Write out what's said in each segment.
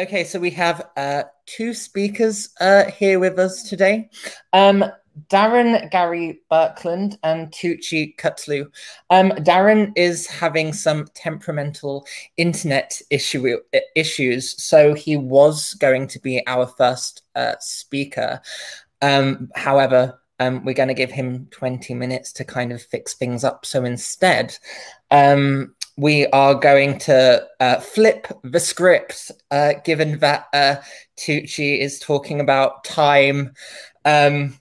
Okay, so we have uh, two speakers uh, here with us today. Um, Darren Gary Berkland and Tugce Kutlu. Um, Darren is having some temperamental internet issue issues, so he was going to be our first uh, speaker. Um, however, um, we're going to give him 20 minutes to kind of fix things up. So instead, um, we are going to uh, flip the script, uh, given that uh, Tugce is talking about time um,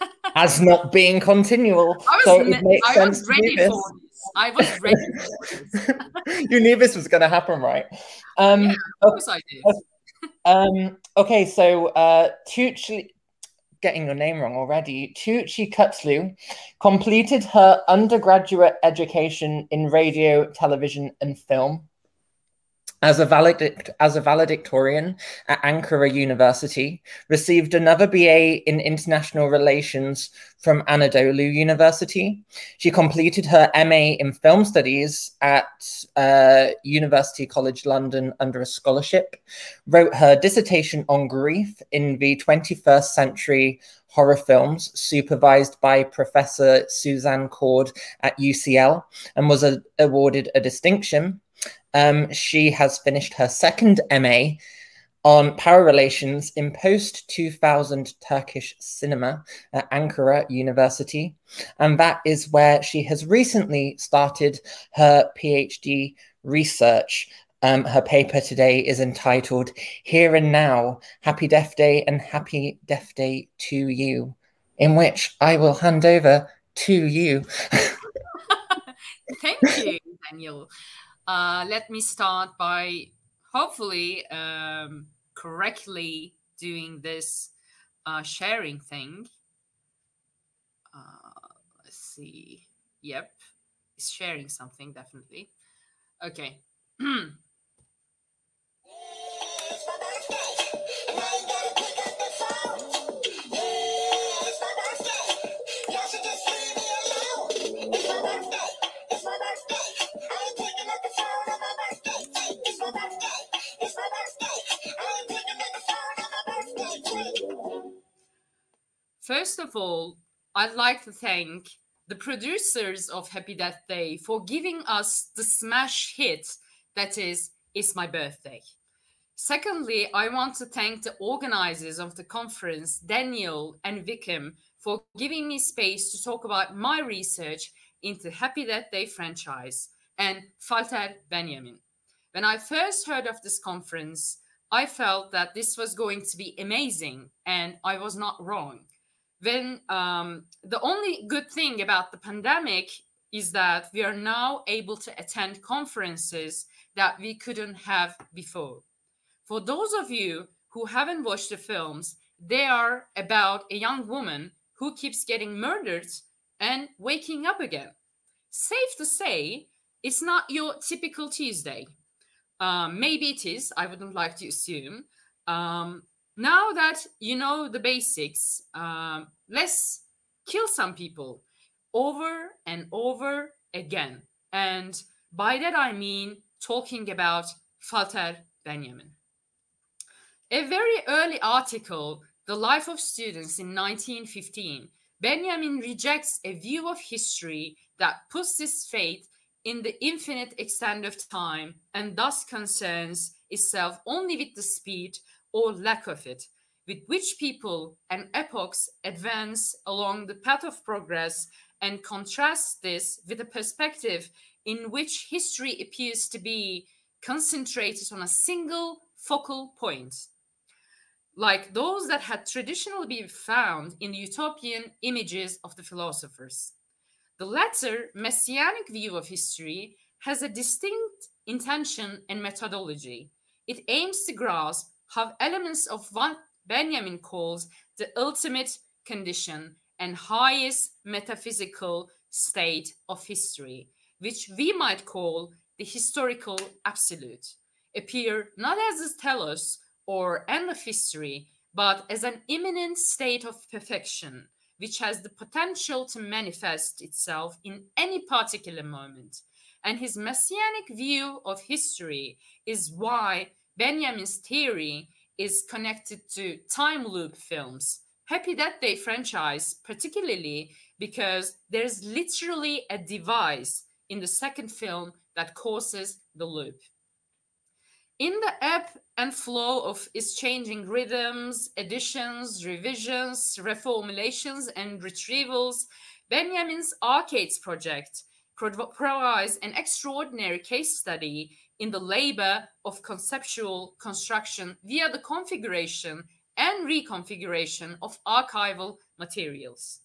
as not being continual. so it makes I sense was ready for this. I was ready you knew this was going to happen, right? Um, yeah, of course I did. Um, okay, so uh, Tugce, getting your name wrong already, Tugce Kutlu completed her undergraduate education in radio, television, and film. As a, valedict- as a valedictorian at Ankara University, received another BA in International Relations from Anadolu University. She completed her MA in Film Studies at uh, University College London under a scholarship, wrote her dissertation on grief in the 21st century horror films, supervised by Professor Susanne Kord at UCL, and was a- awarded a distinction. Um, she has finished her second MA on power relations in post 2000 Turkish cinema at Ankara University. And that is where she has recently started her PhD research. Um, her paper today is entitled Here and Now Happy Death Day and Happy Death Day to You, in which I will hand over to you. Thank you, Daniel. Uh, let me start by hopefully um, correctly doing this uh, sharing thing. Uh, let's see. Yep, it's sharing something definitely. Okay. First of all, I'd like to thank the producers of Happy Death Day for giving us the smash hit that is It's My Birthday. Secondly, I want to thank the organizers of the conference, Daniel and Wickham, for giving me space to talk about my research into Happy Death Day franchise and Walter Benjamin. When I first heard of this conference, I felt that this was going to be amazing, and I was not wrong then um, the only good thing about the pandemic is that we are now able to attend conferences that we couldn't have before. For those of you who haven't watched the films, they are about a young woman who keeps getting murdered and waking up again. Safe to say, it's not your typical Tuesday. Um, maybe it is, I wouldn't like to assume. Um, now that you know the basics, um, let's kill some people over and over again. And by that I mean talking about Walter Benjamin. A very early article, The Life of Students in 1915, Benjamin rejects a view of history that puts this fate in the infinite extent of time and thus concerns itself only with the speed or lack of it, with which people and epochs advance along the path of progress and contrast this with a perspective in which history appears to be concentrated on a single focal point, like those that had traditionally been found in utopian images of the philosophers. The latter messianic view of history has a distinct intention and methodology. It aims to grasp how elements of what Benjamin calls the ultimate condition and highest metaphysical state of history, which we might call the historical absolute, appear not as a telos or end of history, but as an imminent state of perfection, which has the potential to manifest itself in any particular moment. And his messianic view of history is why Benjamin's theory is connected to time loop films. Happy Death Day franchise, particularly because there's literally a device in the second film that causes the loop. In the ebb and flow of its changing rhythms, additions, revisions, reformulations, and retrievals, Benjamin's Arcades project provides an extraordinary case study in the labor of conceptual construction via the configuration and reconfiguration of archival materials.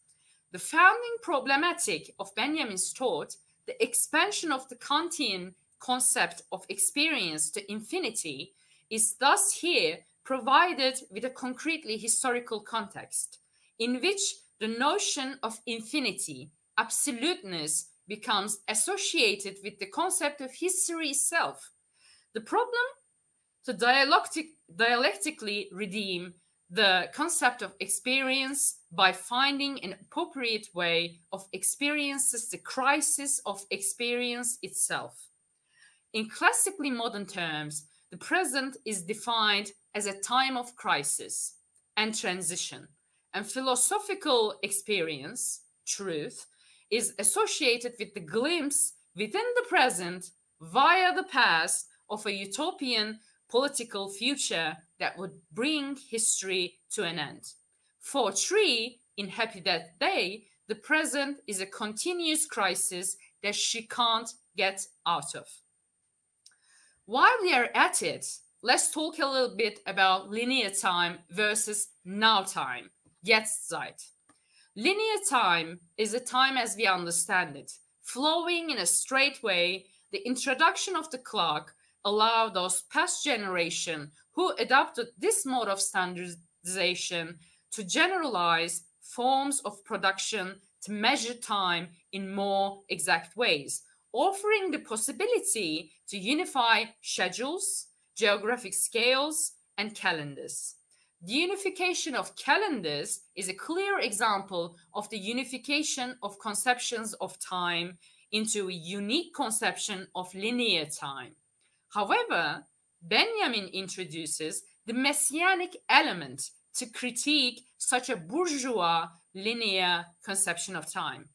The founding problematic of Benjamin's thought, the expansion of the Kantian concept of experience to infinity, is thus here provided with a concretely historical context in which the notion of infinity, absoluteness, becomes associated with the concept of history itself. The problem to dialectic, dialectically redeem the concept of experience by finding an appropriate way of experiences the crisis of experience itself. In classically modern terms, the present is defined as a time of crisis and transition, and philosophical experience, truth, is associated with the glimpse within the present via the past of a utopian political future that would bring history to an end. For Tree, in Happy Death Day, the present is a continuous crisis that she can't get out of. While we are at it, let's talk a little bit about linear time versus now time, Jetztzeit. Linear time is a time as we understand it, flowing in a straight way. The introduction of the clock allowed those past generation who adopted this mode of standardization to generalize forms of production to measure time in more exact ways, offering the possibility to unify schedules, geographic scales, and calendars. The unification of calendars is a clear example of the unification of conceptions of time into a unique conception of linear time. However, Benjamin introduces the messianic element to critique such a bourgeois linear conception of time.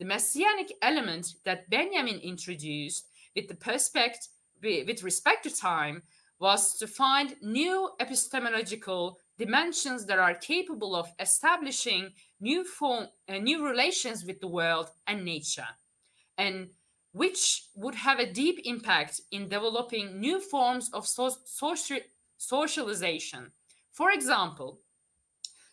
The messianic element that Benjamin introduced with the perspective with respect to time was to find new epistemological dimensions that are capable of establishing new form, uh, new relations with the world and nature, and which would have a deep impact in developing new forms of so social socialization. For example,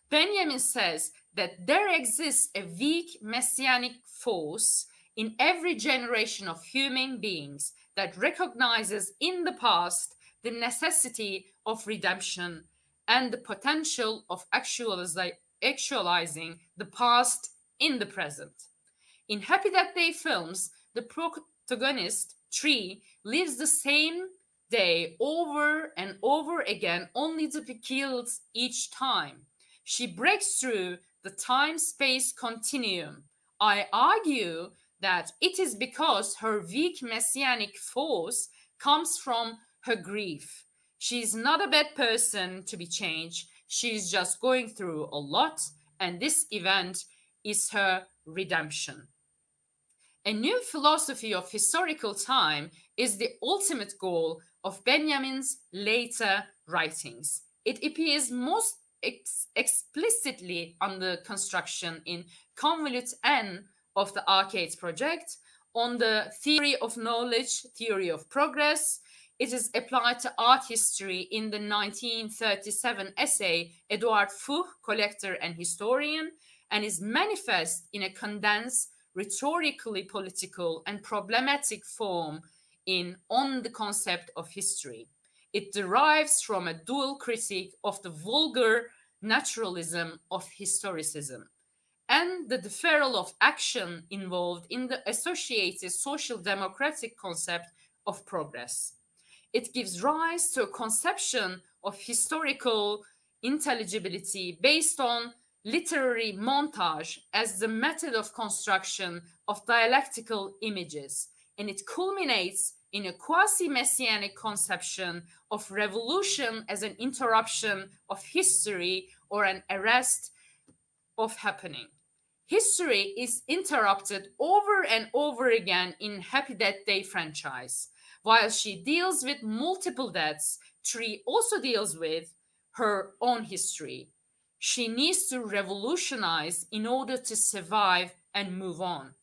Benjamin says that there exists a weak messianic force in every generation of human beings that recognizes in the past the necessity of redemption and the potential of actualizing the past in the present. In Happy Death Day films, the protagonist, Tree, lives the same day over and over again, only to be killed each time. She breaks through the time space continuum. I argue that it is because her weak messianic force comes from her grief She's not a bad person to be changed. She's just going through a lot, and this event is her redemption. A new philosophy of historical time is the ultimate goal of Benjamin's later writings. It appears most ex explicitly under construction in Convolute N of the Arcades project on the theory of knowledge, theory of progress, it is applied to art history in the 1937 essay Eduard Fuchs, Collector and Historian, and is manifest in a condensed, rhetorically political, and problematic form in On the Concept of History. It derives from a dual critique of the vulgar naturalism of historicism and the deferral of action involved in the associated social democratic concept of progress it gives rise to a conception of historical intelligibility based on literary montage as the method of construction of dialectical images. And it culminates in a quasi messianic conception of revolution as an interruption of history or an arrest of happening. History is interrupted over and over again in Happy Death Day franchise. While she deals with multiple deaths, Tree also deals with her own history. She needs to revolutionize in order to survive and move on.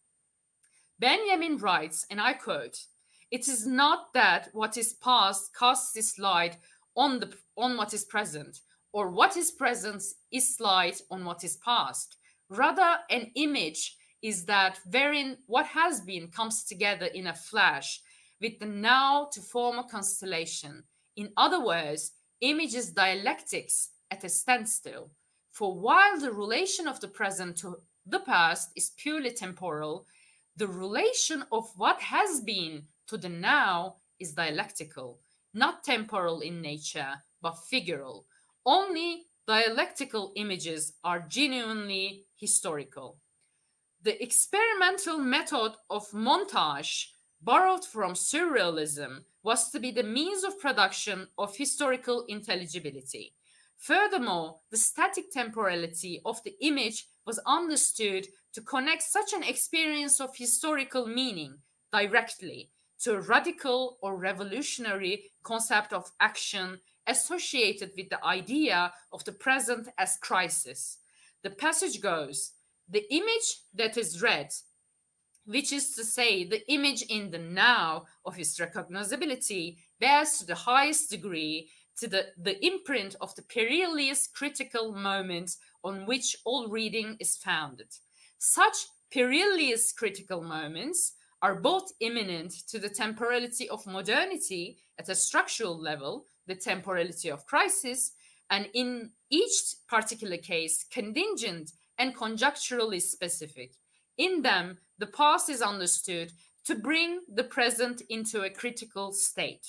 Benjamin writes, and I quote, it is not that what is past casts its light on the on what is present, or what is present is light on what is past. Rather, an image is that wherein what has been comes together in a flash with the now to form a constellation. In other words, image is dialectics at a standstill. For while the relation of the present to the past is purely temporal, the relation of what has been to the now is dialectical, not temporal in nature, but figural. Only dialectical images are genuinely historical. The experimental method of montage, borrowed from surrealism, was to be the means of production of historical intelligibility. Furthermore, the static temporality of the image was understood to connect such an experience of historical meaning directly to a radical or revolutionary concept of action associated with the idea of the present as crisis. The passage goes The image that is read, which is to say, the image in the now of its recognizability, bears to the highest degree to the, the imprint of the perilous critical moment on which all reading is founded. Such perilous critical moments are both imminent to the temporality of modernity at a structural level, the temporality of crisis, and in each particular case, contingent and conjuncturally specific. In them, the past is understood to bring the present into a critical state.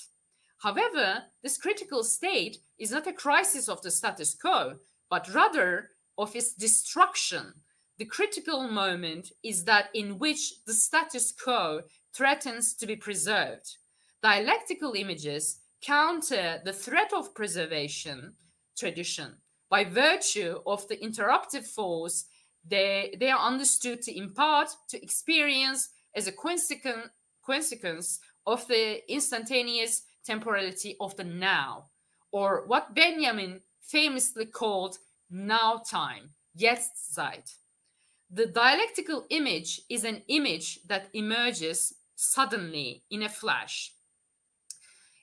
However, this critical state is not a crisis of the status quo, but rather of its destruction the critical moment is that in which the status quo threatens to be preserved. Dialectical images counter the threat of preservation tradition by virtue of the interruptive force they, they are understood to impart to experience as a consequence of the instantaneous temporality of the now, or what Benjamin famously called now time, Jetztzeit. The dialectical image is an image that emerges suddenly in a flash.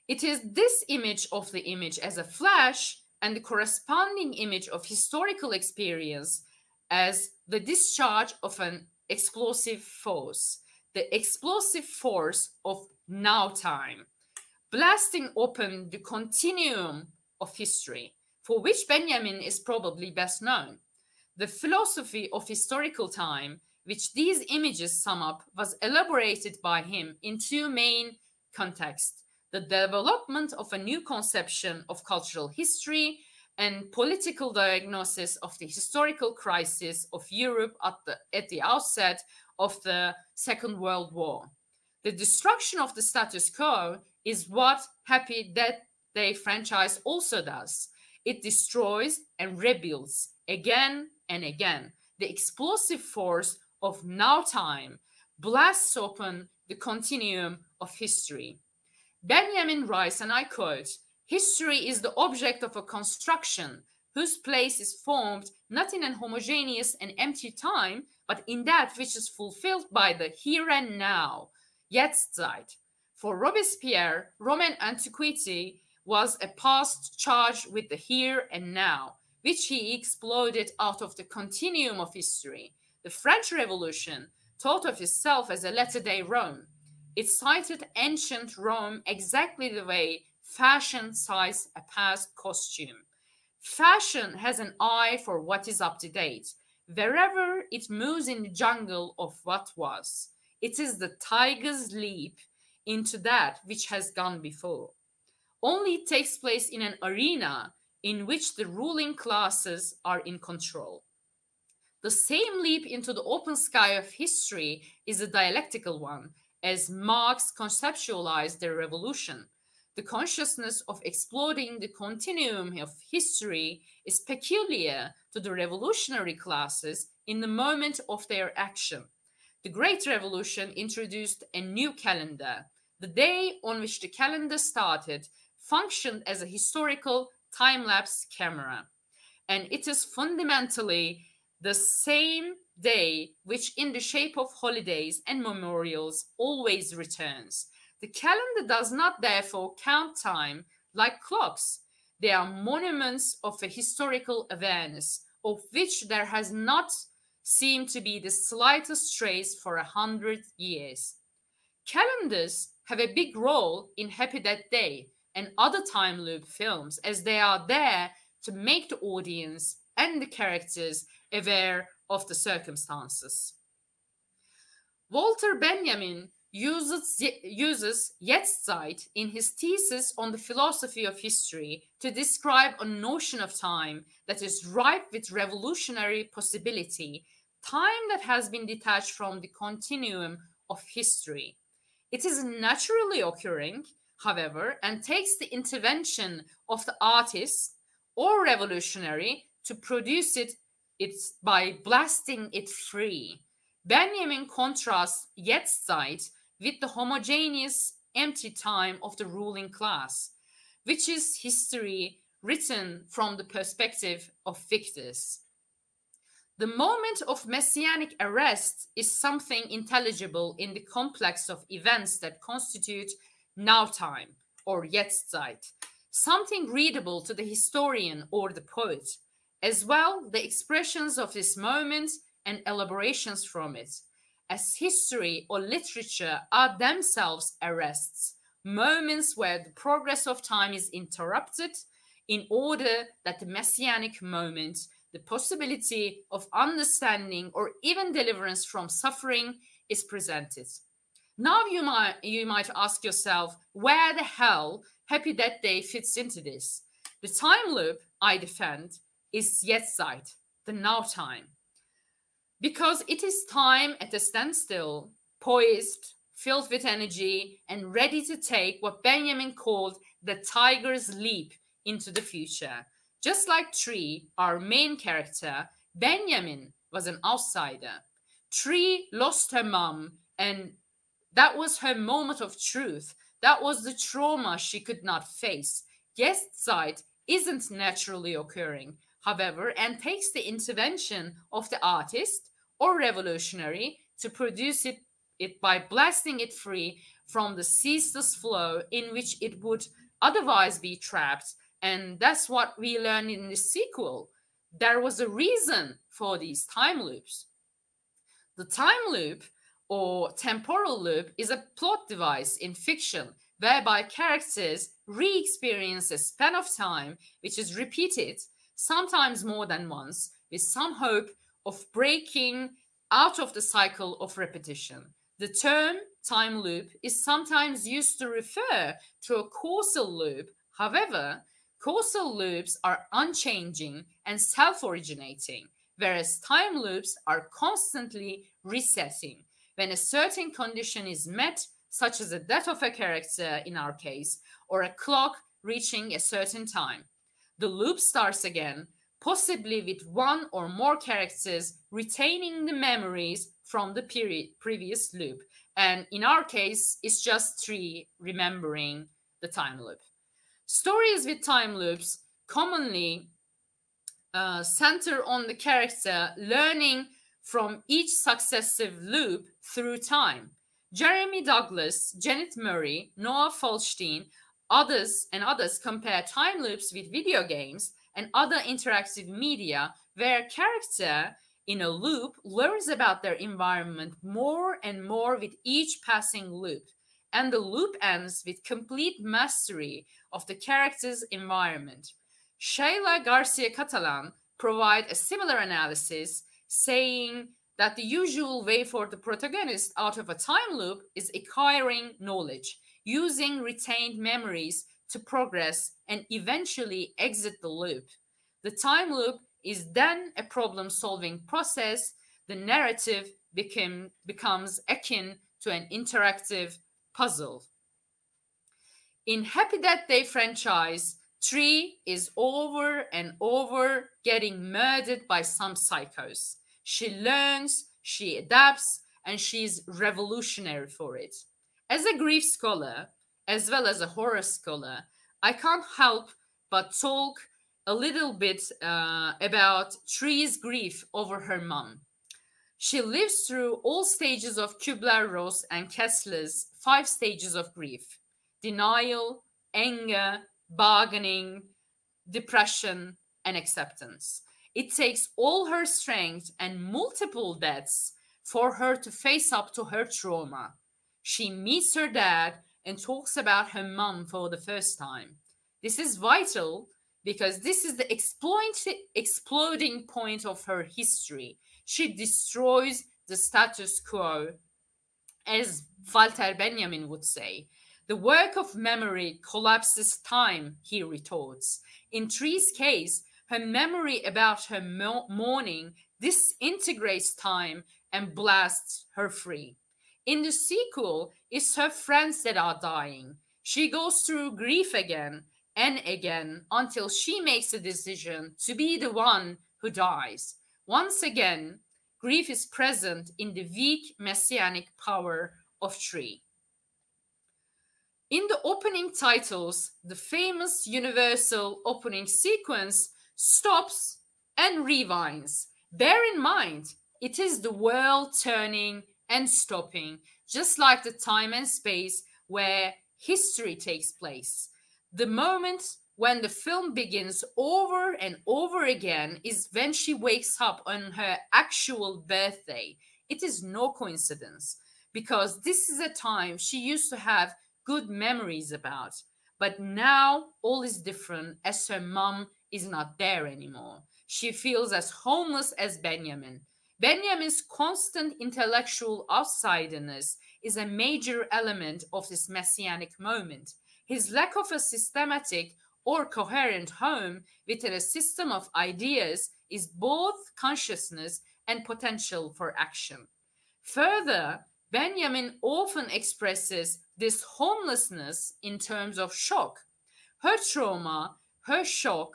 It is this image of the image as a flash and the corresponding image of historical experience as the discharge of an explosive force, the explosive force of now time, blasting open the continuum of history, for which Benjamin is probably best known. The philosophy of historical time, which these images sum up, was elaborated by him in two main contexts the development of a new conception of cultural history and political diagnosis of the historical crisis of Europe at the, at the outset of the Second World War. The destruction of the status quo is what Happy Death Day franchise also does. It destroys and rebuilds again and again. The explosive force of now time blasts open the continuum of history. Benjamin Rice, and I quote, History is the object of a construction whose place is formed not in an homogeneous and empty time, but in that which is fulfilled by the here and now, Jetztzeit. For Robespierre, Roman antiquity was a past charged with the here and now, which he exploded out of the continuum of history. The French Revolution thought of itself as a latter day Rome. It cited ancient Rome exactly the way fashion cites a past costume. Fashion has an eye for what is up to date. Wherever it moves in the jungle of what was, it is the tiger's leap into that which has gone before. Only takes place in an arena in which the ruling classes are in control. The same leap into the open sky of history is a dialectical one, as Marx conceptualized the revolution. The consciousness of exploring the continuum of history is peculiar to the revolutionary classes in the moment of their action. The Great Revolution introduced a new calendar. The day on which the calendar started functioned as a historical time lapse camera. And it is fundamentally the same day which, in the shape of holidays and memorials, always returns. The calendar does not therefore count time like clocks. They are monuments of a historical awareness, of which there has not seemed to be the slightest trace for a hundred years. Calendars have a big role in Happy Death Day and other time loop films as they are there to make the audience and the characters aware of the circumstances. Walter Benjamin uses, uses Jetztzeit in his thesis on the philosophy of history to describe a notion of time that is ripe with revolutionary possibility, time that has been detached from the continuum of history. It is naturally occurring, however, and takes the intervention of the artist or revolutionary to produce it it's by blasting it free. Benjamin contrasts Jetztzeit with the homogeneous empty time of the ruling class, which is history written from the perspective of victors. The moment of messianic arrest is something intelligible in the complex of events that constitute now time or Jetztzeit, something readable to the historian or the poet, as well the expressions of this moment and elaborations from it as history or literature are themselves arrests, moments where the progress of time is interrupted in order that the messianic moment, the possibility of understanding or even deliverance from suffering is presented. Now you might you might ask yourself where the hell Happy Death Day fits into this. The time loop I defend is Jetztzeit, the now time because it is time at a standstill, poised, filled with energy, and ready to take what Benjamin called the tiger's leap into the future. Just like Tree, our main character, Benjamin was an outsider. Tree lost her mom, and that was her moment of truth. That was the trauma she could not face. Jetztzeit isn't naturally occurring, however, and takes the intervention of the artist or revolutionary to produce it, it by blasting it free from the ceaseless flow in which it would otherwise be trapped. And that's what we learn in the sequel. There was a reason for these time loops. The time loop or temporal loop is a plot device in fiction whereby characters re experience a span of time which is repeated, sometimes more than once, with some hope of breaking out of the cycle of repetition. The term time loop is sometimes used to refer to a causal loop. However, causal loops are unchanging and self originating, whereas time loops are constantly resetting. When a certain condition is met, such as the death of a character in our case, or a clock reaching a certain time, the loop starts again possibly with one or more characters retaining the memories from the period, previous loop. And in our case, it's just Tree remembering the time loop. Stories with time loops commonly uh, center on the character learning from each successive loop through time. Jeremy Douglas, Janet Murray, Noah Falstein, others and others compare time loops with video games and other interactive media where a character in a loop learns about their environment more and more with each passing loop. And the loop ends with complete mastery of the character's environment. Shaila Garcia Catalan provide a similar analysis, saying that the usual way for the protagonist out of a time loop is acquiring knowledge, using retained memories to progress and eventually exit the loop. The time loop is then a problem solving process. The narrative became, becomes akin to an interactive puzzle. In Happy Death Day franchise, Tree is over and over getting murdered by some psychos. She learns, she adapts, and she's revolutionary for it. As a grief scholar, as well as a horror scholar, I can't help but talk a little bit uh, about Tree's grief over her mom. She lives through all stages of Kubler-Ross and Kessler's five stages of grief denial, anger, bargaining, depression, and acceptance. It takes all her strength and multiple deaths for her to face up to her trauma. She meets her dad and talks about her mom for the first time. This is vital because this is the exploding point of her history. She destroys the status quo, as Walter Benjamin would say. The work of memory collapses time, he retorts. In Tree's case, her memory about her mourning disintegrates time and blasts her free. In the sequel, it's her friends that are dying. She goes through grief again and again until she makes a decision to be the one who dies. Once again, grief is present in the weak messianic power of Tree. In the opening titles, the famous universal opening sequence stops and rewinds. Bear in mind, it is the world turning and stopping, just like the time and space where history takes place. The moment when the film begins over and over again is when she wakes up on her actual birthday. It is no coincidence because this is a time she used to have good memories about. But now all is different as her mom is not there anymore. She feels as homeless as Benjamin. Benjamin's constant intellectual outsiderness is a major element of this messianic moment. His lack of a systematic or coherent home within a system of ideas is both consciousness and potential for action. Further, Benjamin often expresses this homelessness in terms of shock. Her trauma, her shock,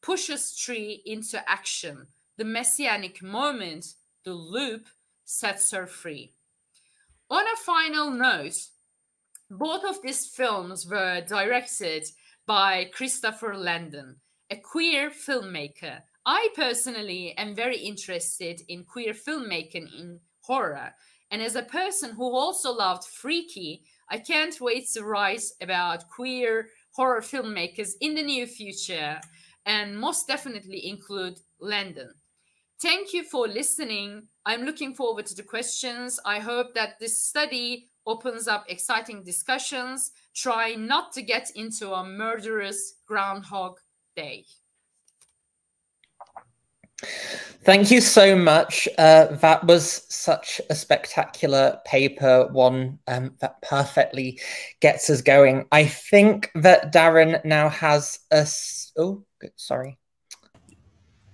pushes Tree into action. The messianic moment, the loop, sets her free. On a final note, both of these films were directed by Christopher Landon, a queer filmmaker. I personally am very interested in queer filmmaking in horror. And as a person who also loved Freaky, I can't wait to write about queer horror filmmakers in the near future and most definitely include Landon. Thank you for listening. I'm looking forward to the questions. I hope that this study opens up exciting discussions. Try not to get into a murderous Groundhog Day. Thank you so much. Uh, that was such a spectacular paper, one um, that perfectly gets us going. I think that Darren now has a. Oh, sorry.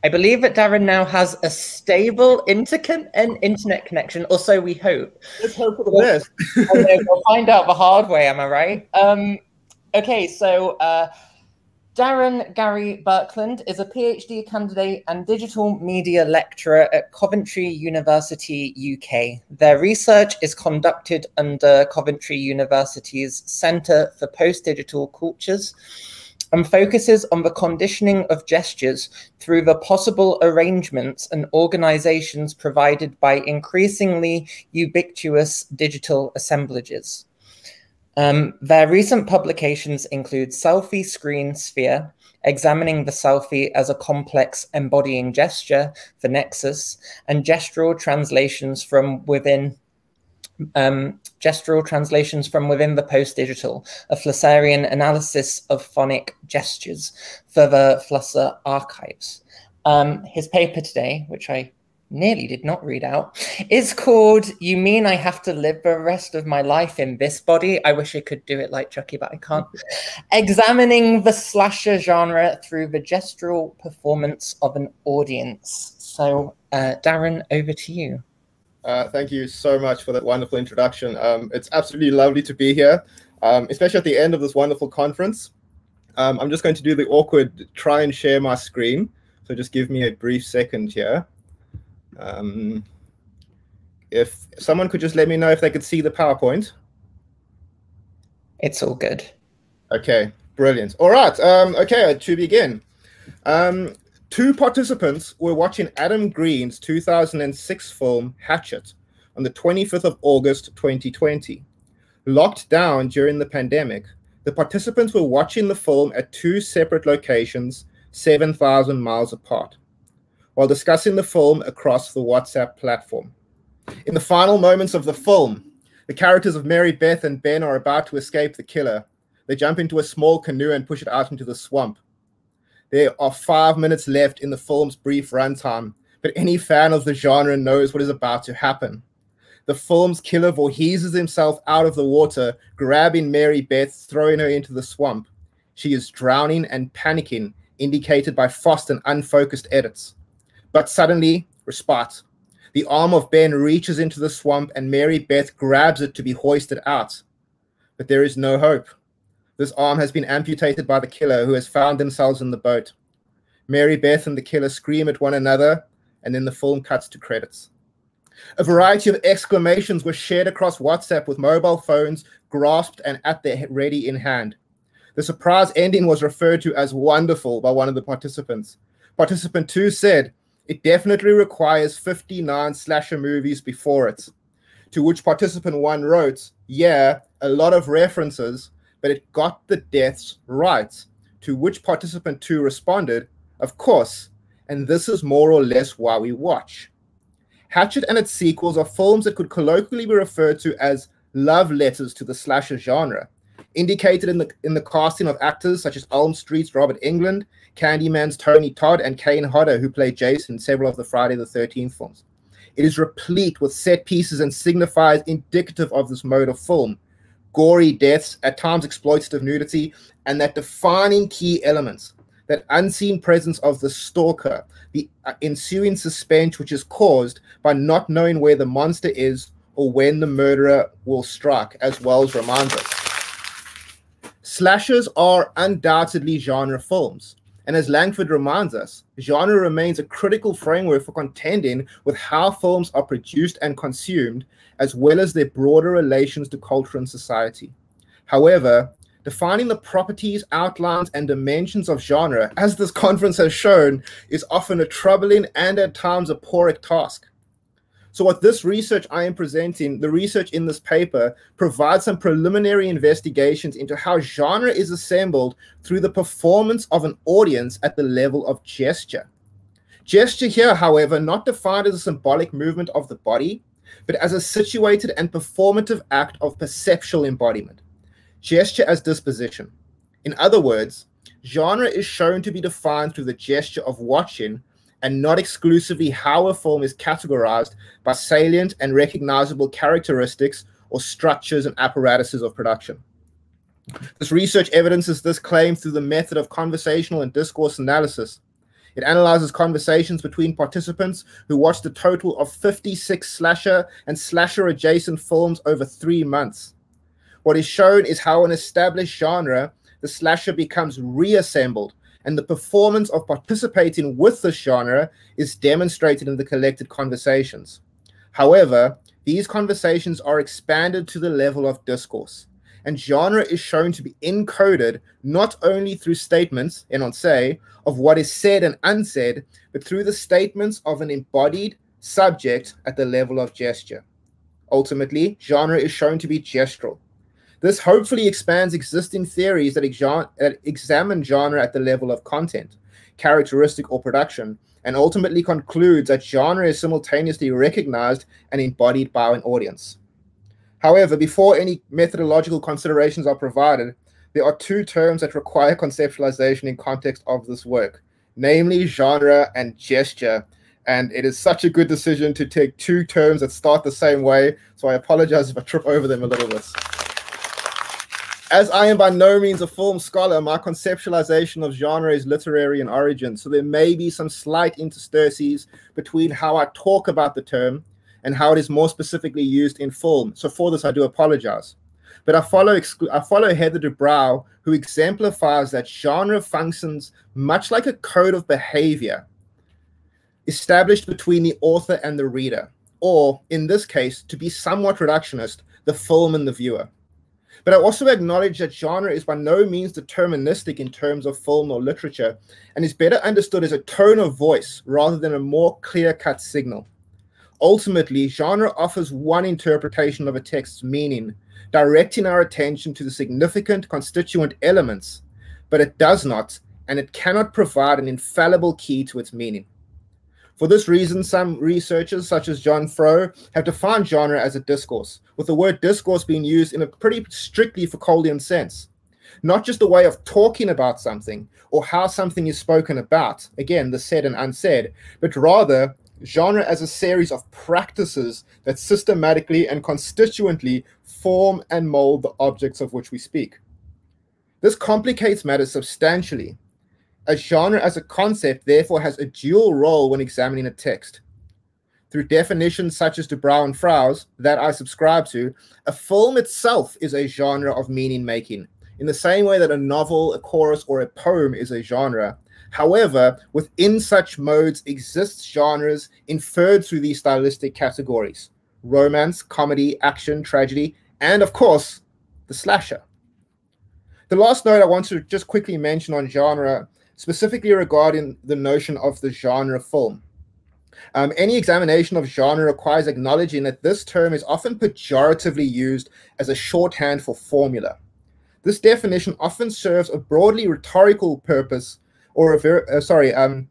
I believe that Darren now has a stable intercon- an internet connection, or so we hope. Let's hope for the best. we'll find out the hard way, am I right? Um, okay, so uh, Darren Gary Berkland is a PhD candidate and digital media lecturer at Coventry University, UK. Their research is conducted under Coventry University's Centre for Post Digital Cultures and focuses on the conditioning of gestures through the possible arrangements and organizations provided by increasingly ubiquitous digital assemblages. Um, their recent publications include Selfie Screen Sphere, examining the selfie as a complex embodying gesture the Nexus, and gestural translations from within um, gestural translations from within the post-digital, a Flusserian analysis of phonic gestures for the Flusser archives. Um, his paper today, which I nearly did not read out, is called You Mean I Have to Live the Rest of My Life in This Body? I wish I could do it like Chucky, but I can't. Examining the slasher genre through the gestural performance of an audience. So, uh, Darren, over to you. Uh, thank you so much for that wonderful introduction. Um, it's absolutely lovely to be here, um, especially at the end of this wonderful conference. Um, I'm just going to do the awkward try and share my screen. So just give me a brief second here. Um, if someone could just let me know if they could see the PowerPoint. It's all good. Okay, brilliant. All right, um, okay, to begin. Um, Two participants were watching Adam Green's 2006 film Hatchet on the 25th of August 2020. Locked down during the pandemic, the participants were watching the film at two separate locations, 7,000 miles apart, while discussing the film across the WhatsApp platform. In the final moments of the film, the characters of Mary Beth and Ben are about to escape the killer. They jump into a small canoe and push it out into the swamp. There are five minutes left in the film's brief runtime, but any fan of the genre knows what is about to happen. The film's killer Voorheeses himself out of the water, grabbing Mary Beth, throwing her into the swamp. She is drowning and panicking, indicated by fast and unfocused edits. But suddenly, respite. The arm of Ben reaches into the swamp and Mary Beth grabs it to be hoisted out. But there is no hope. This arm has been amputated by the killer who has found themselves in the boat. Mary Beth and the killer scream at one another, and then the film cuts to credits. A variety of exclamations were shared across WhatsApp with mobile phones grasped and at their ready in hand. The surprise ending was referred to as wonderful by one of the participants. Participant 2 said, It definitely requires 59 slasher movies before it. To which participant 1 wrote, Yeah, a lot of references, but it got the deaths right. To which participant two responded, Of course, and this is more or less why we watch. Hatchet and its sequels are films that could colloquially be referred to as love letters to the slasher genre, indicated in the in the casting of actors such as Elm Street's Robert Englund, Candyman's Tony Todd, and Kane Hodder, who played Jason in several of the Friday the 13th films. It is replete with set pieces and signifies indicative of this mode of film, gory deaths, at times exploitative nudity, and that defining key elements, that unseen presence of the stalker, the uh, ensuing suspense which is caused by not knowing where the monster is or when the murderer will strike, as Wells reminds us. Slashers are undoubtedly genre films. And as Langford reminds us, genre remains a critical framework for contending with how films are produced and consumed, as well as their broader relations to culture and society. However, defining the properties, outlines, and dimensions of genre, as this conference has shown, is often a troubling and at times a poric task. So, what this research I am presenting, the research in this paper, provides some preliminary investigations into how genre is assembled through the performance of an audience at the level of gesture. Gesture here, however, not defined as a symbolic movement of the body, but as a situated and performative act of perceptual embodiment. Gesture as disposition. In other words, genre is shown to be defined through the gesture of watching and not exclusively how a film is categorized by salient and recognizable characteristics or structures and apparatuses of production. This research evidences this claim through the method of conversational and discourse analysis. It analyzes conversations between participants who watched a total of 56 slasher and slasher adjacent films over three months. What is shown is how an established genre, the slasher, becomes reassembled and the performance of participating with the genre is demonstrated in the collected conversations. However, these conversations are expanded to the level of discourse, and genre is shown to be encoded not only through statements, say, of what is said and unsaid, but through the statements of an embodied subject at the level of gesture. Ultimately, genre is shown to be gestural, this hopefully expands existing theories that, that examine genre at the level of content, characteristic, or production, and ultimately concludes that genre is simultaneously recognized and embodied by an audience. However, before any methodological considerations are provided, there are two terms that require conceptualization in context of this work, namely genre and gesture. And it is such a good decision to take two terms that start the same way. So I apologize if I trip over them a little bit. As I am by no means a film scholar, my conceptualization of genre is literary in origin, so there may be some slight interstices between how I talk about the term and how it is more specifically used in film. So for this, I do apologize. But I follow I follow Heather Dubrow, who exemplifies that genre functions much like a code of behavior established between the author and the reader, or in this case, to be somewhat reductionist, the film and the viewer. But I also acknowledge that genre is by no means deterministic in terms of film or literature and is better understood as a tone of voice rather than a more clear cut signal. Ultimately, genre offers one interpretation of a text's meaning, directing our attention to the significant constituent elements, but it does not and it cannot provide an infallible key to its meaning. For this reason, some researchers, such as John Frow, have defined genre as a discourse, with the word discourse being used in a pretty strictly Foucauldian sense. Not just a way of talking about something or how something is spoken about, again, the said and unsaid, but rather genre as a series of practices that systematically and constituently form and mold the objects of which we speak. This complicates matters substantially a genre as a concept therefore has a dual role when examining a text. Through definitions such as Dubrow and Frow's that I subscribe to, a film itself is a genre of meaning making, in the same way that a novel, a chorus, or a poem is a genre. However, within such modes exist genres inferred through these stylistic categories romance, comedy, action, tragedy, and of course, the slasher. The last note I want to just quickly mention on genre specifically regarding the notion of the genre film. Um, any examination of genre requires acknowledging that this term is often pejoratively used as a shorthand for formula. This definition often serves a broadly rhetorical purpose, or a very, uh, sorry, um,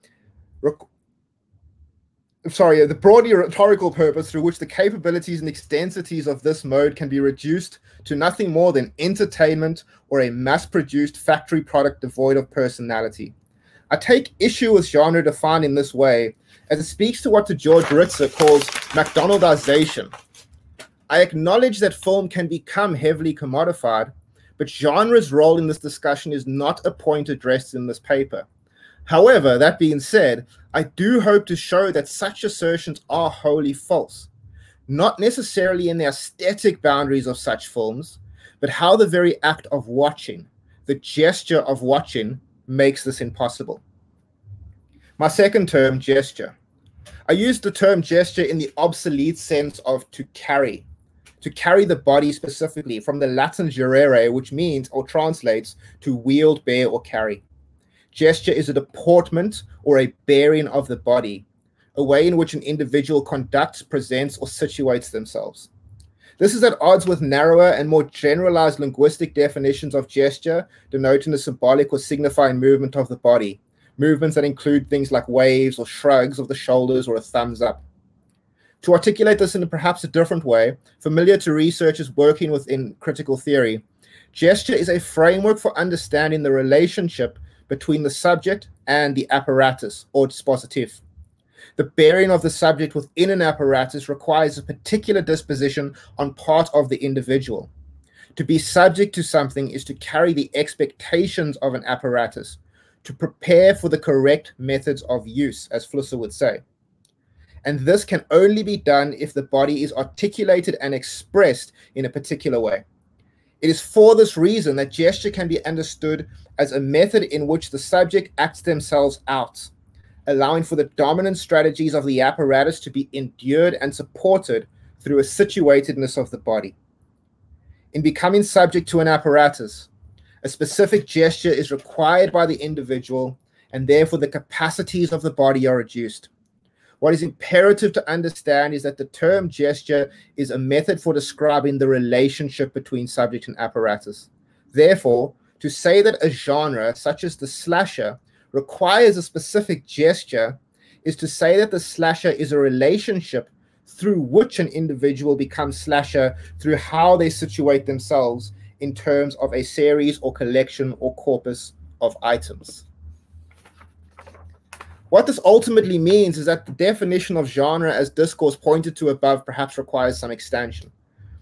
sorry, the broadly rhetorical purpose through which the capabilities and extensities of this mode can be reduced to nothing more than entertainment or a mass-produced factory product devoid of personality. I take issue with genre defined in this way, as it speaks to what George Ritzer calls McDonaldization. I acknowledge that film can become heavily commodified, but genre's role in this discussion is not a point addressed in this paper. However, that being said, I do hope to show that such assertions are wholly false, not necessarily in the aesthetic boundaries of such films, but how the very act of watching, the gesture of watching, makes this impossible. My second term, gesture. I use the term gesture in the obsolete sense of to carry, to carry the body specifically from the Latin gerere, which means or translates to wield, bear, or carry. Gesture is a deportment or a bearing of the body, a way in which an individual conducts, presents, or situates themselves. This is at odds with narrower and more generalized linguistic definitions of gesture, denoting a symbolic or signifying movement of the body, movements that include things like waves or shrugs of the shoulders or a thumbs up. To articulate this in perhaps a different way, familiar to researchers working within critical theory, gesture is a framework for understanding the relationship between the subject and the apparatus or dispositif. The bearing of the subject within an apparatus requires a particular disposition on part of the individual. To be subject to something is to carry the expectations of an apparatus, to prepare for the correct methods of use, as Flusser would say. And this can only be done if the body is articulated and expressed in a particular way. It is for this reason that gesture can be understood as a method in which the subject acts themselves out, allowing for the dominant strategies of the apparatus to be endured and supported through a situatedness of the body. In becoming subject to an apparatus, a specific gesture is required by the individual, and therefore the capacities of the body are reduced. What is imperative to understand is that the term gesture is a method for describing the relationship between subject and apparatus. Therefore, to say that a genre, such as the slasher, requires a specific gesture is to say that the slasher is a relationship through which an individual becomes slasher through how they situate themselves in terms of a series or collection or corpus of items. What this ultimately means is that the definition of genre as discourse pointed to above perhaps requires some expansion,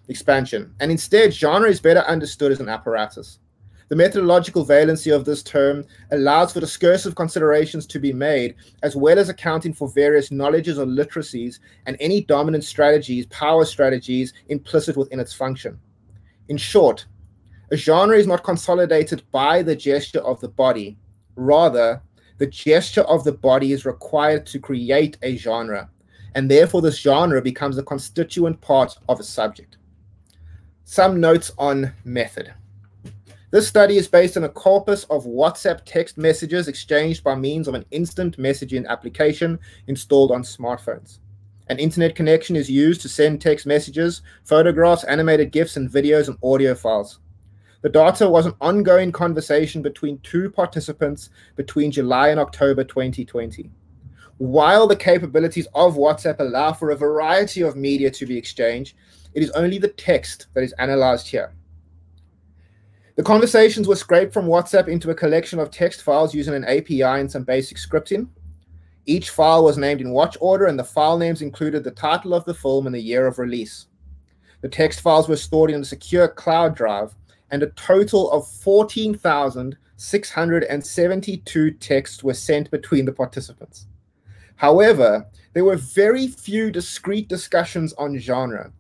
expansion, and instead genre is better understood as an apparatus. The methodological valency of this term allows for discursive considerations to be made, as well as accounting for various knowledges or literacies and any dominant strategies, power strategies implicit within its function. In short, a genre is not consolidated by the gesture of the body. Rather, the gesture of the body is required to create a genre, and therefore this genre becomes a constituent part of a subject. Some notes on method. This study is based on a corpus of WhatsApp text messages exchanged by means of an instant messaging application installed on smartphones. An internet connection is used to send text messages, photographs, animated GIFs, and videos and audio files. The data was an ongoing conversation between two participants between July and October 2020. While the capabilities of WhatsApp allow for a variety of media to be exchanged, it is only the text that is analyzed here. The conversations were scraped from WhatsApp into a collection of text files using an API and some basic scripting. Each file was named in watch order, and the file names included the title of the film and the year of release. The text files were stored in a secure cloud drive, and a total of 14,672 texts were sent between the participants. However, there were very few discrete discussions on genre,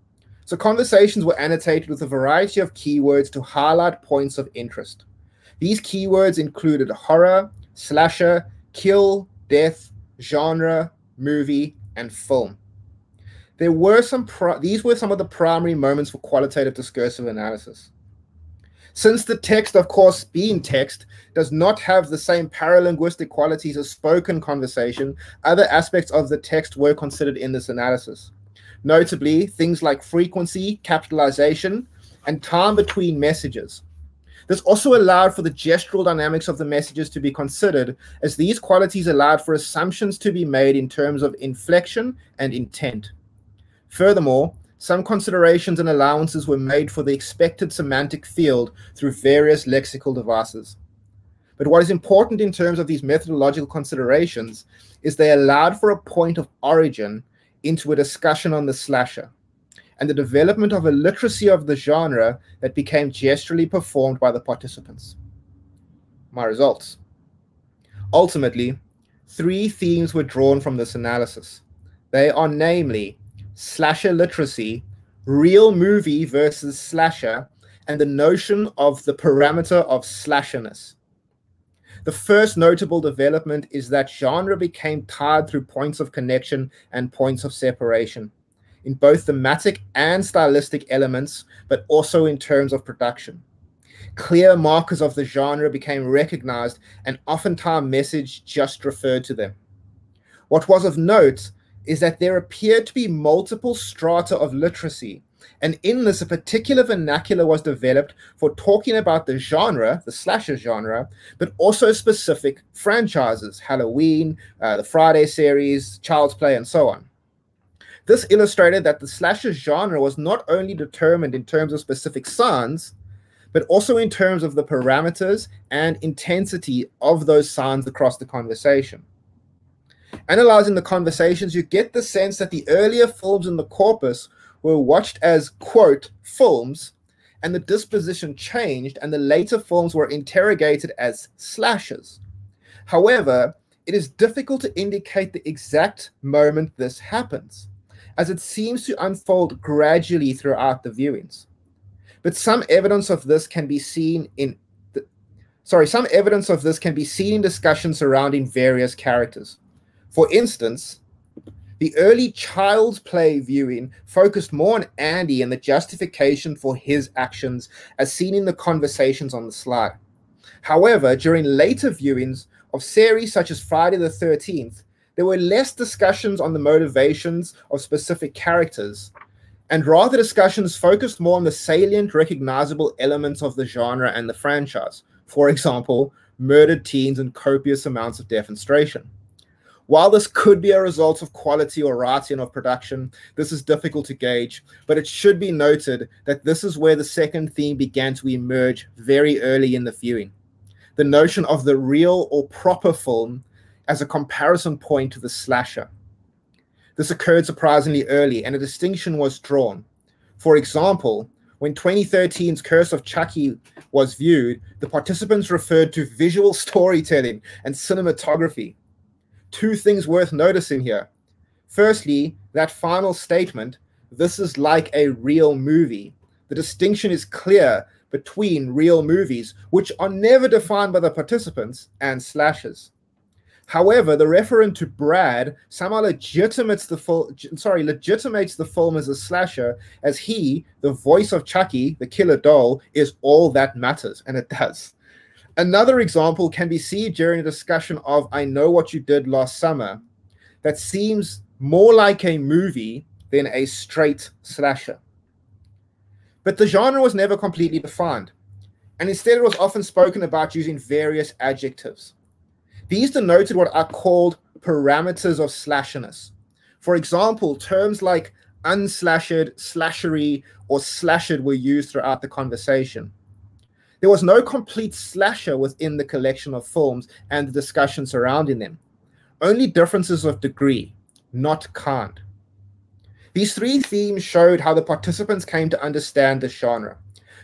so conversations were annotated with a variety of keywords to highlight points of interest. These keywords included horror, slasher, kill, death, genre, movie, and film. There were some these were some of the primary moments for qualitative discursive analysis. Since the text, of course, being text, does not have the same paralinguistic qualities as spoken conversation, other aspects of the text were considered in this analysis notably things like frequency, capitalization, and time between messages. This also allowed for the gestural dynamics of the messages to be considered, as these qualities allowed for assumptions to be made in terms of inflection and intent. Furthermore, some considerations and allowances were made for the expected semantic field through various lexical devices. But what is important in terms of these methodological considerations is they allowed for a point of origin into a discussion on the slasher and the development of a literacy of the genre that became gesturally performed by the participants. My results. Ultimately, three themes were drawn from this analysis. They are namely slasher literacy, real movie versus slasher, and the notion of the parameter of slasherness. The first notable development is that genre became tied through points of connection and points of separation in both thematic and stylistic elements, but also in terms of production. Clear markers of the genre became recognized, and oftentimes message just referred to them. What was of note is that there appeared to be multiple strata of literacy and in this, a particular vernacular was developed for talking about the genre, the slasher genre, but also specific franchises Halloween, uh, the Friday series, Child's Play, and so on. This illustrated that the slasher genre was not only determined in terms of specific signs, but also in terms of the parameters and intensity of those signs across the conversation. Analyzing the conversations, you get the sense that the earlier films in the corpus were watched as, quote, films, and the disposition changed, and the later films were interrogated as slashes. However, it is difficult to indicate the exact moment this happens, as it seems to unfold gradually throughout the viewings. But some evidence of this can be seen in the, sorry, some evidence of this can be seen in discussions surrounding various characters. For instance, the early child's play viewing focused more on Andy and the justification for his actions as seen in the conversations on the slide. However, during later viewings of series such as Friday the 13th, there were less discussions on the motivations of specific characters, and rather discussions focused more on the salient, recognizable elements of the genre and the franchise. For example, murdered teens and copious amounts of defenestration. While this could be a result of quality or writing of production, this is difficult to gauge, but it should be noted that this is where the second theme began to emerge very early in the viewing. The notion of the real or proper film as a comparison point to the slasher. This occurred surprisingly early, and a distinction was drawn. For example, when 2013's Curse of Chucky was viewed, the participants referred to visual storytelling and cinematography. Two things worth noticing here. Firstly, that final statement, this is like a real movie. The distinction is clear between real movies, which are never defined by the participants, and slashes. However, the referent to Brad somehow legitimates the full, sorry, legitimates the film as a slasher, as he, the voice of Chucky, the killer doll, is all that matters, and it does. Another example can be seen during a discussion of I Know What You Did Last Summer, that seems more like a movie than a straight slasher. But the genre was never completely defined, and instead it was often spoken about using various adjectives. These denoted what are called parameters of slasherness. For example, terms like unslashed, slashery, or slashed were used throughout the conversation. There was no complete slasher within the collection of films and the discussion surrounding them. Only differences of degree, not kind. These three themes showed how the participants came to understand the genre.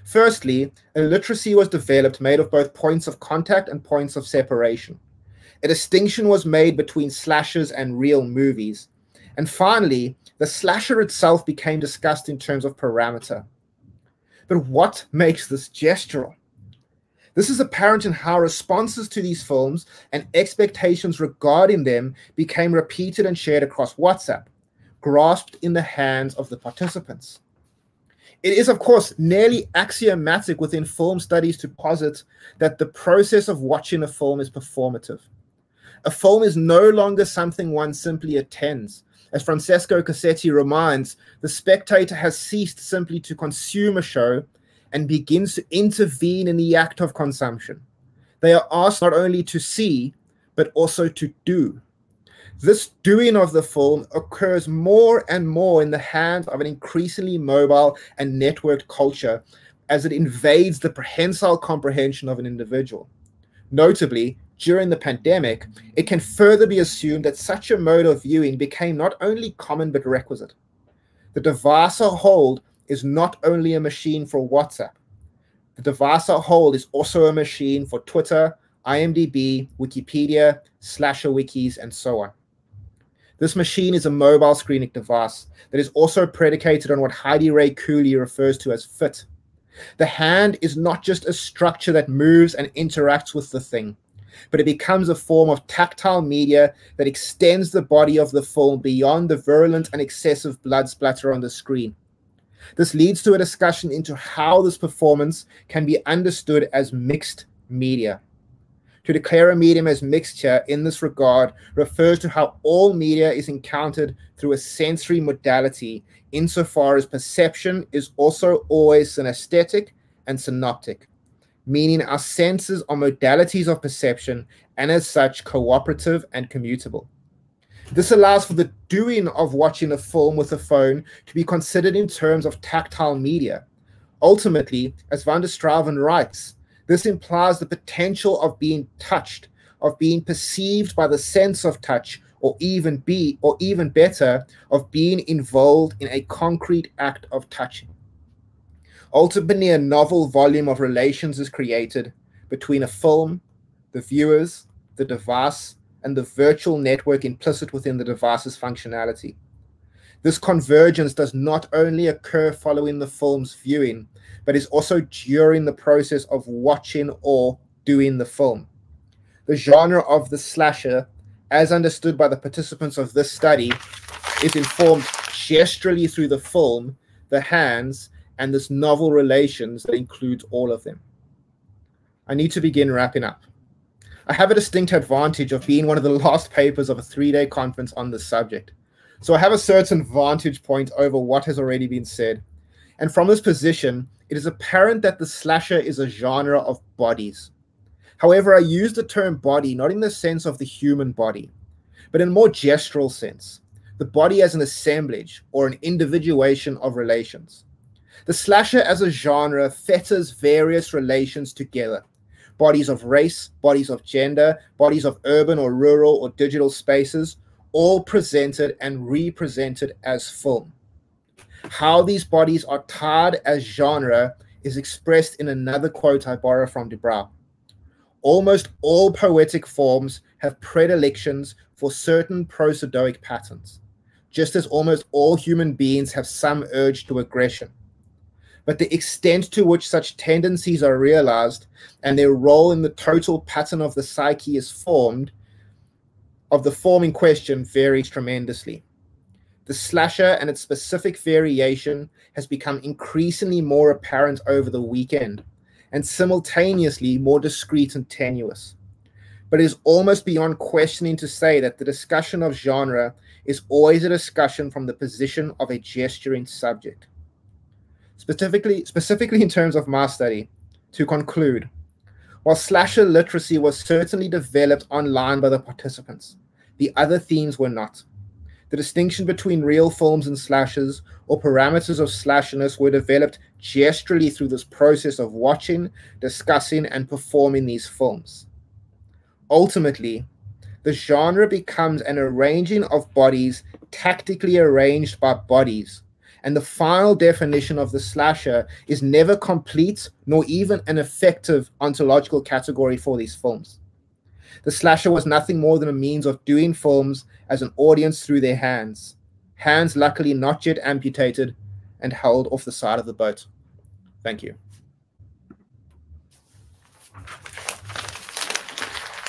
Firstly, a literacy was developed made of both points of contact and points of separation. A distinction was made between slashers and real movies. And finally, the slasher itself became discussed in terms of parameter. But what makes this gestural? This is apparent in how responses to these films and expectations regarding them became repeated and shared across WhatsApp, grasped in the hands of the participants. It is, of course, nearly axiomatic within film studies to posit that the process of watching a film is performative. A film is no longer something one simply attends. As Francesco Casetti reminds, the spectator has ceased simply to consume a show and begins to intervene in the act of consumption. They are asked not only to see, but also to do. This doing of the film occurs more and more in the hands of an increasingly mobile and networked culture as it invades the prehensile comprehension of an individual. Notably, during the pandemic, it can further be assumed that such a mode of viewing became not only common but requisite. The Devasa hold is not only a machine for WhatsApp. The device Devasa hold is also a machine for Twitter, IMDb, Wikipedia, slasher wikis, and so on. This machine is a mobile screening device that is also predicated on what Heidi Rae Cooley refers to as fit. The hand is not just a structure that moves and interacts with the thing but it becomes a form of tactile media that extends the body of the film beyond the virulent and excessive blood splatter on the screen. This leads to a discussion into how this performance can be understood as mixed media. To declare a medium as mixture in this regard refers to how all media is encountered through a sensory modality, insofar as perception is also always synesthetic and synoptic meaning our senses are modalities of perception and as such cooperative and commutable. This allows for the doing of watching a film with a phone to be considered in terms of tactile media. Ultimately, as van der Straaten writes, this implies the potential of being touched, of being perceived by the sense of touch, or even be, or even better, of being involved in a concrete act of touching. Ultimately, a novel volume of relations is created between a film, the viewers, the device, and the virtual network implicit within the device's functionality. This convergence does not only occur following the film's viewing, but is also during the process of watching or doing the film. The genre of the slasher, as understood by the participants of this study, is informed gesturally through the film, the hands, and this novel relations that includes all of them. I need to begin wrapping up. I have a distinct advantage of being one of the last papers of a three day conference on this subject. So I have a certain vantage point over what has already been said. And from this position, it is apparent that the slasher is a genre of bodies. However, I use the term body not in the sense of the human body, but in a more gestural sense the body as an assemblage or an individuation of relations. The slasher as a genre fetters various relations together bodies of race, bodies of gender, bodies of urban or rural or digital spaces, all presented and represented as film. How these bodies are tied as genre is expressed in another quote I borrow from Dubrow. Almost all poetic forms have predilections for certain prosodic patterns, just as almost all human beings have some urge to aggression. But the extent to which such tendencies are realized and their role in the total pattern of the psyche is formed, of the form in question, varies tremendously. The slasher and its specific variation has become increasingly more apparent over the weekend and simultaneously more discreet and tenuous. But it is almost beyond questioning to say that the discussion of genre is always a discussion from the position of a gesturing subject. Specifically, specifically in terms of my study, to conclude, while slasher literacy was certainly developed online by the participants, the other themes were not. The distinction between real films and slashers or parameters of slasherness were developed gesturally through this process of watching, discussing, and performing these films. Ultimately, the genre becomes an arranging of bodies tactically arranged by bodies, and the final definition of the slasher is never complete nor even an effective ontological category for these films. The slasher was nothing more than a means of doing films as an audience through their hands. Hands luckily not yet amputated and held off the side of the boat. Thank you.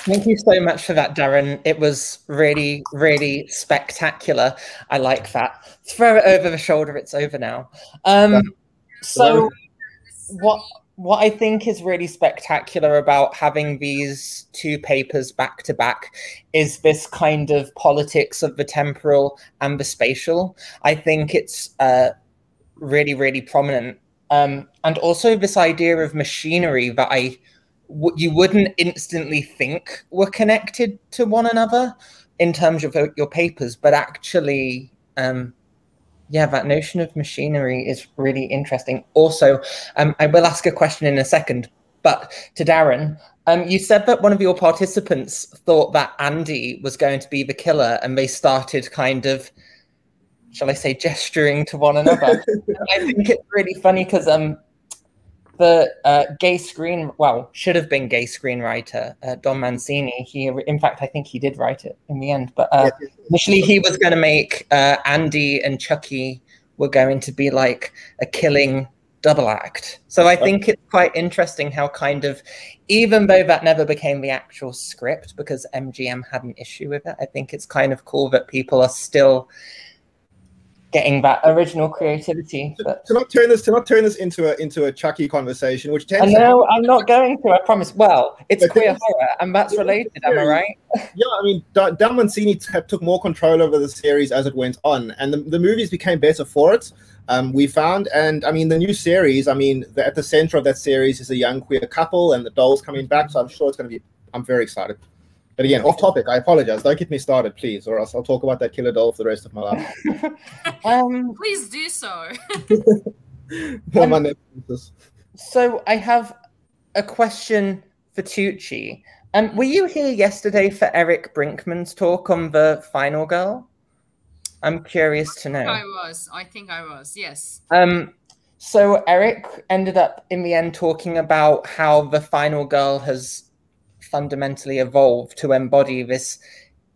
Thank you so much for that, Darren. It was really, really spectacular. I like that. Throw it over the shoulder. It's over now. Um, so, what what I think is really spectacular about having these two papers back to back is this kind of politics of the temporal and the spatial. I think it's uh, really, really prominent. Um, and also this idea of machinery that I w- you wouldn't instantly think were connected to one another in terms of your papers, but actually um, yeah, that notion of machinery is really interesting. Also, um, I will ask a question in a second, but to Darren, um, you said that one of your participants thought that Andy was going to be the killer, and they started kind of, shall I say, gesturing to one another. I think it's really funny because um, the uh, gay screen, well, should have been gay screenwriter uh, Don Mancini. He, in fact, I think he did write it in the end. But uh, initially, he was going to make uh, Andy and Chucky were going to be like a killing double act. So I think it's quite interesting how kind of, even though that never became the actual script because MGM had an issue with it, I think it's kind of cool that people are still getting that original creativity. But to not turn this to not turn this into a into a Chucky conversation, which tends. I know I'm not going to. I promise. Well, it's queer horror, and that's related. Am I right? Yeah, I mean, Don Mancini took more control over the series as it went on, and the, the movies became better for it. Um, we found, and I mean, the new series. I mean, the, at the center of that series is a young queer couple, and the doll's coming back. So I'm sure it's going to be. I'm very excited. But again, off topic. I apologize. Don't get me started, please, or else I'll talk about that killer doll for the rest of my life. um, please do so. um, so I have a question for Tugce. Um, were you here yesterday for Eric Brinkman's talk on the Final Girl? I'm curious to know. I was. I think I was. Yes. Um. So Eric ended up in the end talking about how the Final Girl has fundamentally evolved to embody this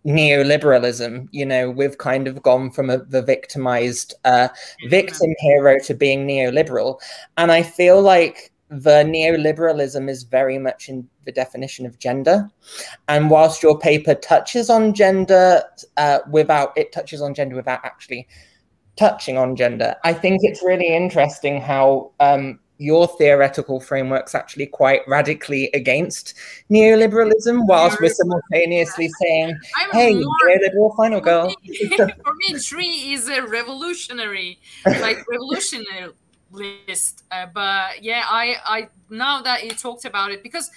neoliberalism. You know, we've kind of gone from a, the victimized uh, victim hero to being neoliberal. And I feel like the neoliberalism is very much in the definition of gender. And whilst your paper touches on gender uh, without, it touches on gender without actually touching on gender, I think it's really interesting how um, your theoretical framework's actually quite radically against neoliberalism, whilst we're simultaneously saying, "Hey, neoliberal final girl." For me, tree is a revolutionary, like revolutionary list. Uh, but yeah, I, I now that you talked about it, because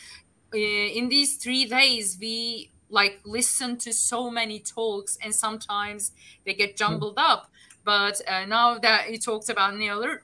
uh, in these three days we like listen to so many talks, and sometimes they get hmm. jumbled mm. up. But uh, now that you talked about neoliberalism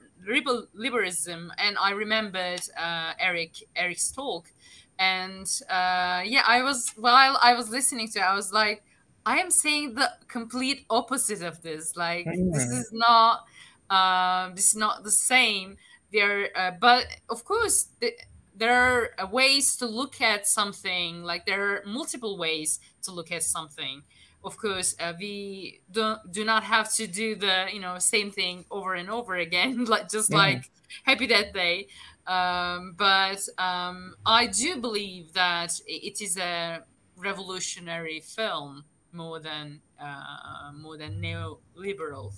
liberalism, and I remembered uh, Eric Eric's talk, and uh, yeah, I was while I was listening to, it, I was like, I am saying the complete opposite of this. Like, this is not Um, this is not the same. There, uh, but of course, the, there are uh, ways to look at something. Like there are multiple ways to look at something. Of course, uh, we don't do not have to do the you know same thing over and over again, like just mm-hmm. like Happy Death Day. Um, but um, I do believe that it is a revolutionary film more than uh, more than neoliberal.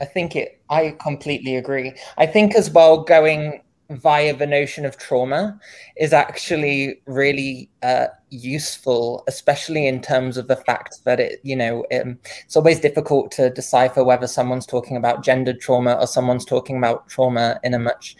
I think it. I completely agree. I think as well going via the notion of trauma is actually really uh, useful, especially in terms of the fact that it, you know, um, it's always difficult to decipher whether someone's talking about gendered trauma or someone's talking about trauma in a much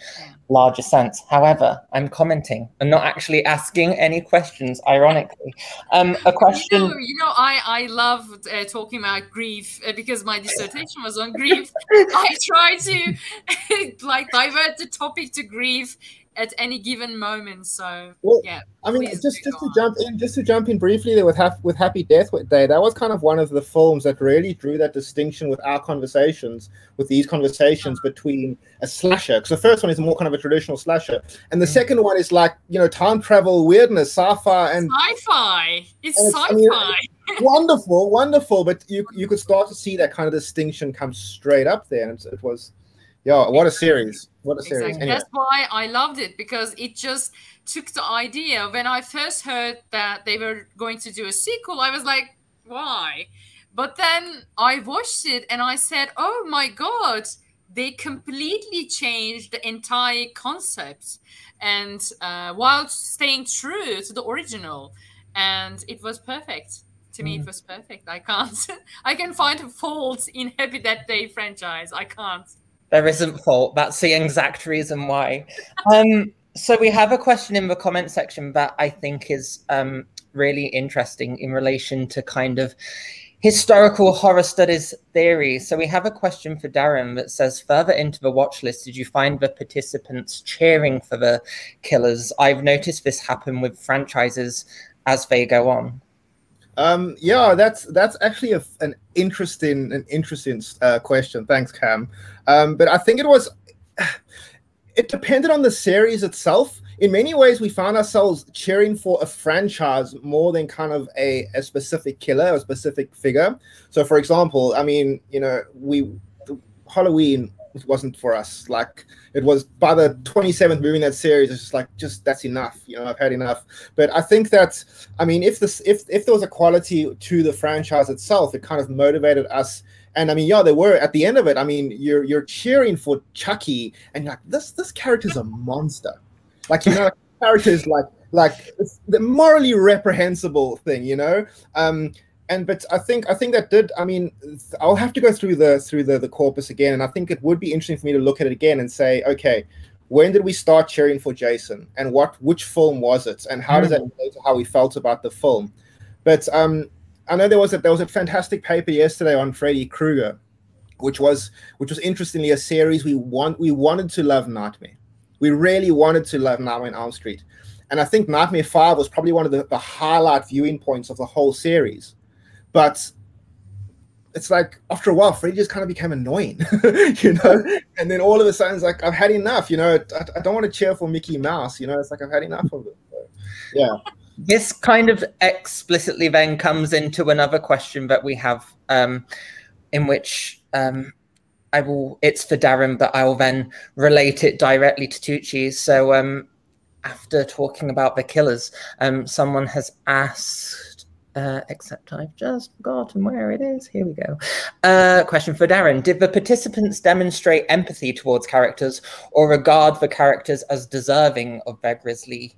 larger sense. However, I'm commenting and not actually asking any questions, ironically. Um, a question. You know, you know I, I love uh, talking about grief uh, because my dissertation was on grief. I try to like divert the topic to grief at any given moment. So well, yeah. I mean, just just to on. jump in, just to jump in briefly there with with Happy Death Day. That was kind of one of the films that really drew that distinction with our conversations, with these conversations uh-huh. between a slasher. Because the first one is more kind of a traditional slasher, and the mm-hmm. second one is like you know time travel weirdness, sci-fi, and sci-fi. It's sci-fi. I mean, wonderful, wonderful. But you you could start to see that kind of distinction come straight up there, and it was yeah, what a series! What a series! Exactly. Anyway. That's why I loved it because it just took the idea. When I first heard that they were going to do a sequel, I was like, why? But then I watched it and I said, oh my god, they completely changed the entire concept, and uh, while staying true to the original, and it was perfect to me it mm. was perfect i can't i can find a fault in happy death day franchise i can't there isn't fault. That's the exact reason why. Um, so we have a question in the comment section that I think is um, really interesting in relation to kind of historical horror studies theory. So we have a question for Darren that says, further into the watch list, did you find the participants cheering for the killers? I've noticed this happen with franchises as they go on. Um, yeah, that's that's actually a, an interesting an interesting uh, question. Thanks, Cam. Um, but I think it was it depended on the series itself. In many ways, we found ourselves cheering for a franchise more than kind of a, a specific killer, a specific figure. So, for example, I mean, you know, we Halloween it wasn't for us. Like it was by the 27th movie in that series, it's just like just that's enough. You know, I've had enough. But I think that I mean, if this if if there was a quality to the franchise itself, it kind of motivated us. And I mean, yeah, they were at the end of it. I mean, you're you're cheering for Chucky, and you're like, this this character's a monster. Like you know, characters like like the morally reprehensible thing. You know, um, and but I think I think that did. I mean, I'll have to go through the through the the corpus again, and I think it would be interesting for me to look at it again and say, okay, when did we start cheering for Jason, and what which film was it, and how mm. does that hmm. relate to how we felt about the film? But um, I know there was a there was a fantastic paper yesterday on Freddy Krueger, which was which was interestingly a series we want we wanted to love Nightmare. We really wanted to love Nightmare on Elm Street. And I think Nightmare 5 was probably one of the, the highlight viewing points of the whole series but it's like after a while, Freddy just kind of became annoying, you know. And then all of a sudden, it's like I've had enough. You know, I, I, don't want to cheer for Mickey Mouse. You know, it's like I've had enough of it. So, yeah. This kind of explicitly then comes into another question that we have, um, in which um, I will. It's for Darren, but I will then relate it directly to Tugce. So, um, after talking about the killers, um, someone has asked uh, except I've just forgotten where it is. Here we go. Uh, question for Darren. Did the participants demonstrate empathy towards characters or regard the characters as deserving of their grisly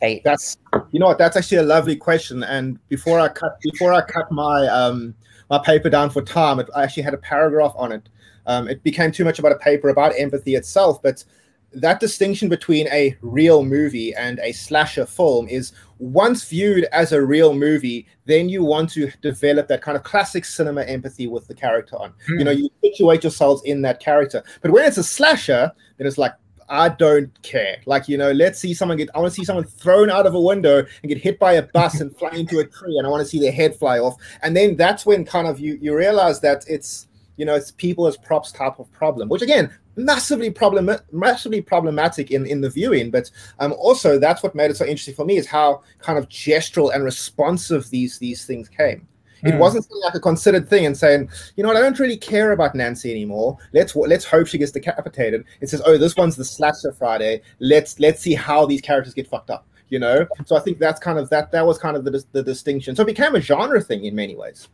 fate? That's you know what, that's actually a lovely question. And before I cut before I cut my um my paper down for time, I actually had a paragraph on it. Um, it became too much about a paper about empathy itself, but that distinction between a real movie and a slasher film is once viewed as a real movie, then you want to develop that kind of classic cinema empathy with the character on. Mm. You know, you situate yourselves in that character. But when it's a slasher, then it's like, I don't care. Like, you know, let's see someone get, I want to see someone thrown out of a window and get hit by a bus and fly into a tree, and I want to see their head fly off. And then that's when kind of you you realize that it's you know, it's people as props type of problem, which again, massively problem massively problematic in in the viewing. But um, also that's what made it so interesting for me is how kind of gestural and responsive these these things came. It mm. wasn't like a considered thing and saying, you know what, I don't really care about Nancy anymore. Let's let's hope she gets decapitated. It says, oh, this one's the slasher Friday. Let's let's see how these characters get fucked up. You know, so I think that's kind of that that was kind of the the distinction. So it became a genre thing in many ways.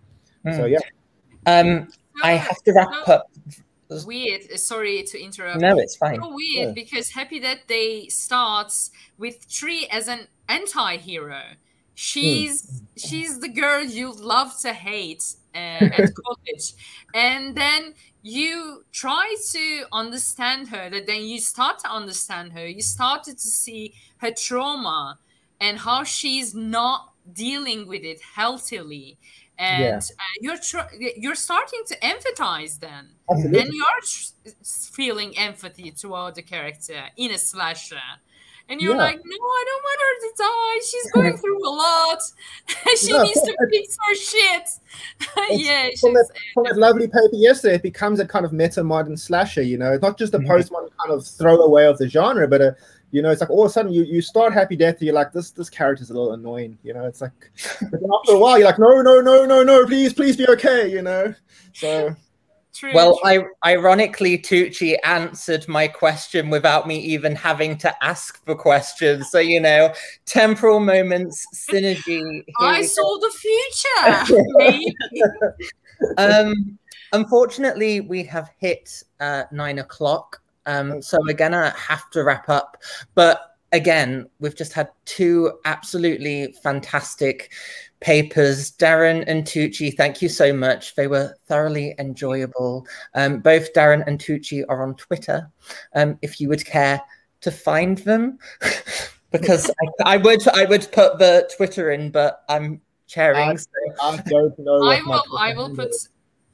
Mm. So yeah. Um, I have to wrap up. Weird. Sorry to interrupt. No, it's fine. So weird yeah. because Happy Death Day starts with Tree as an anti-hero. She's mm. she's the girl you love to hate uh, at college, and then you try to understand her. That then you start to understand her. You started to see her trauma and how she's not dealing with it healthily and yeah. uh, you're tr- you're starting to empathize then Absolutely. and you're feeling empathy toward the character in a slasher and you're yeah. like no i don't want her to die she's going through a lot she no, needs to fix her shit yeah from that, from that, lovely paper yesterday it becomes a kind of meta modern slasher you know it's not just a mm-hmm. postmodern kind of throwaway of the genre but a you know, it's like all of a sudden you, you start Happy Death, you're like, this this character's a little annoying, you know. It's like after a while, you're like, no, no, no, no, no, please, please be okay, you know. So True, well, true. I ironically, Tugce answered my question without me even having to ask for questions. So you know, temporal moments, synergy. I saw go. the future. um, unfortunately, we have hit uh, nine o'clock. Um, so we're gonna have to wrap up. But again, we've just had two absolutely fantastic papers. Darren and Tugce, thank you so much. They were thoroughly enjoyable. Um, both Darren and Tugce are on Twitter. Um, if you would care to find them, because I, I, would I would put the Twitter in, but I'm chairing. I, so. I don't know. I will I will put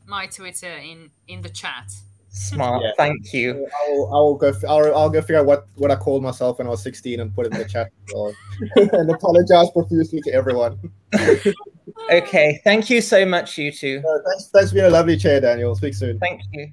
my Twitter in in the chat. Smart. Yeah. Thank you. I'll, I'll go. I'll, I'll go figure out what what I called myself when I was 16 and put it in the chat and apologize profusely to everyone. okay. Thank you so much, you two. Uh, thanks. Thanks for being a lovely chair, Daniel. Speak soon. Thank you.